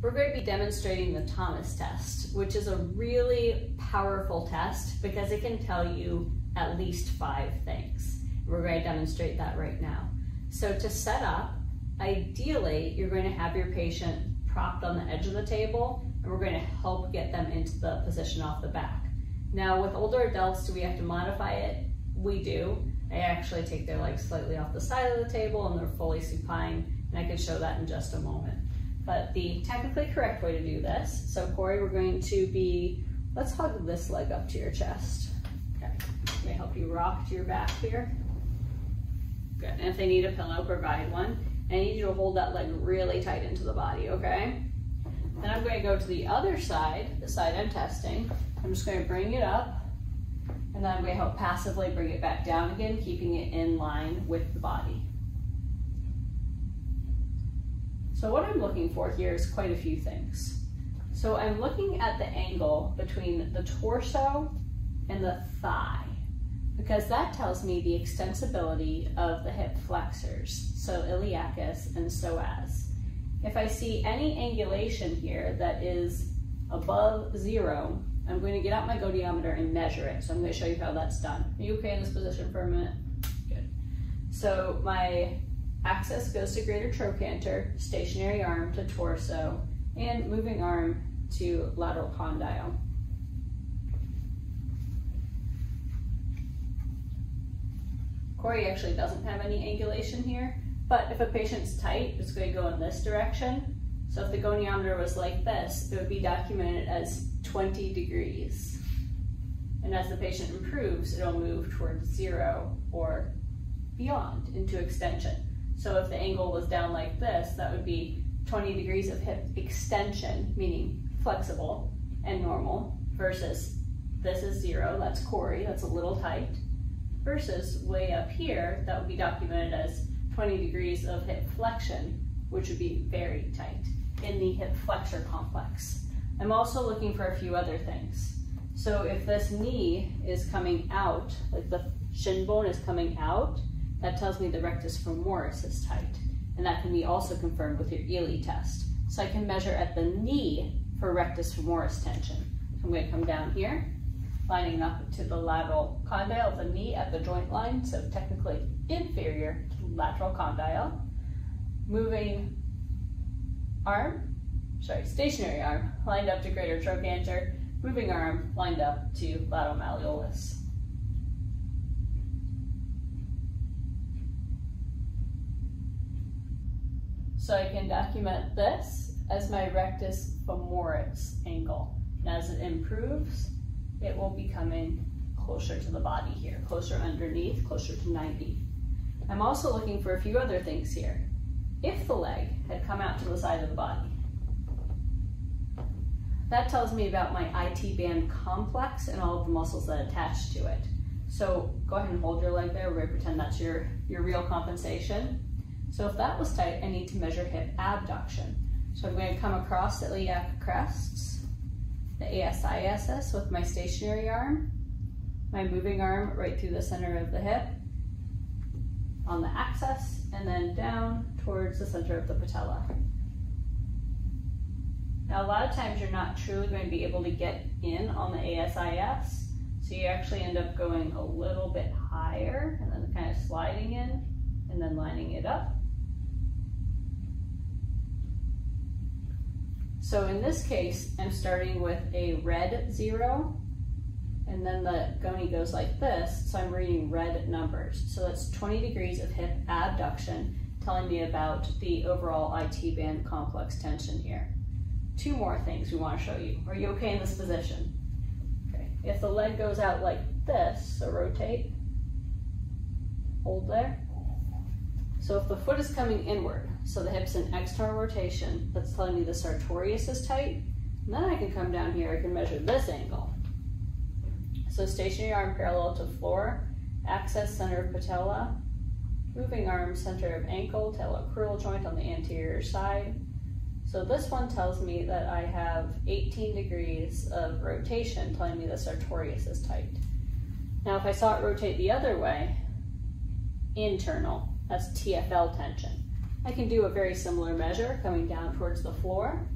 we're going to be demonstrating the Thomas test, which is a really powerful test because it can tell you at least five things. We're going to demonstrate that right now. So to set up, ideally, you're going to have your patient propped on the edge of the table and we're going to help get them into the position off the back. Now with older adults, do we have to modify it? We do. I actually take their legs slightly off the side of the table and they're fully supine and I can show that in just a moment. But the technically correct way to do this, so Corey, we're going to be, let's hug this leg up to your chest. Okay, gonna help you rock to your back here. Good, and if they need a pillow, provide one. I need you to hold that leg really tight into the body, okay? Then I'm going to go to the other side, the side I'm testing. I'm just going to bring it up, and then I'm going to help passively bring it back down again, keeping it in line with the body. So what I'm looking for here is quite a few things. So I'm looking at the angle between the torso and the thigh because that tells me the extensibility of the hip flexors, so iliacus and psoas. If I see any angulation here that is above zero, I'm going to get out my goniometer and measure it. So I'm going to show you how that's done. Are you okay in this position for a minute? Good. So my axis goes to greater trochanter, stationary arm to torso, and moving arm to lateral condyle. Corey actually doesn't have any angulation here, but if a patient's tight, it's going to go in this direction. So if the goniometer was like this, it would be documented as 20 degrees. And as the patient improves, it'll move towards zero or beyond into extension. So if the angle was down like this, that would be 20 degrees of hip extension, meaning flexible and normal, versus this is zero, that's Corey, that's a little tight, versus way up here, that would be documented as 20 degrees of hip flexion, which would be very tight in the hip flexor complex. I'm also looking for a few other things. So if this knee is coming out, like the shin bone is coming out, that tells me the rectus femoris is tight. And that can be also confirmed with your Ely test. So I can measure at the knee for rectus femoris tension. So I'm going to come down here, lining up to the lateral condyle of the knee at the joint line, so technically inferior to lateral condyle. Moving arm, sorry, stationary arm, lined up to greater trochanter, moving arm lined up to lateral malleolus. So I can document this as my rectus femoris angle. And as it improves, it will be coming closer to the body here, closer underneath, closer to 90. I'm also looking for a few other things here. If the leg had come out to the side of the body, that tells me about my IT band complex and all of the muscles that attach to it. So go ahead and hold your leg there. We're going to pretend that's your, your real compensation. So if that was tight, I need to measure hip abduction. So I'm going to come across the iliac crests, the ASISS with my stationary arm, my moving arm right through the center of the hip, on the axis, and then down towards the center of the patella. Now, a lot of times you're not truly going to be able to get in on the ASIS, so you actually end up going a little bit higher and then kind of sliding in and then lining it up. So in this case, I'm starting with a red zero, and then the goni goes like this, so I'm reading red numbers. So that's 20 degrees of hip abduction, telling me about the overall IT band complex tension here. Two more things we want to show you. Are you okay in this position? Okay. If the leg goes out like this, so rotate, hold there. So if the foot is coming inward, so the hip's in external rotation. That's telling me the sartorius is tight. And then I can come down here, I can measure this angle. So stationary arm parallel to floor, axis center of patella, moving arm center of ankle, talocrural joint on the anterior side. So this one tells me that I have 18 degrees of rotation, telling me the sartorius is tight. Now if I saw it rotate the other way, internal, that's TFL tension. I can do a very similar measure coming down towards the floor.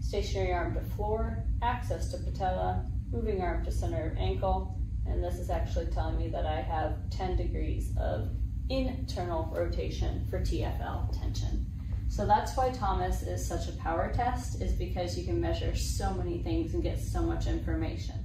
stationary arm to floor, axis to patella, moving arm to center of ankle, and this is actually telling me that I have 10 degrees of internal rotation for TFL tension. So that's why Thomas is such a power test, is because you can measure so many things and get so much information.